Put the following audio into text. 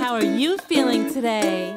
How are you feeling today?